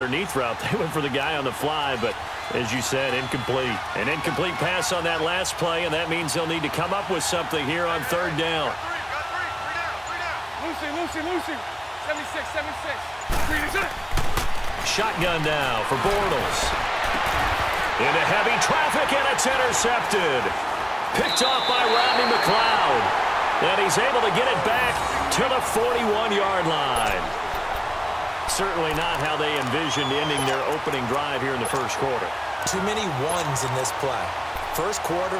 underneath route. They went for the guy on the fly, but as you said, incomplete. An incomplete pass on that last play, and that means they'll need to come up with something here on third down. Lucy, Lucy, Lucy. 76, 76. Shotgun now for Bortles. Into heavy traffic, and it's intercepted. Picked off by Rodney McLeod. And he's able to get it back to the 41-yard line. Certainly not how they envisioned ending their opening drive here in the first quarter. Too many ones in this play. First quarter,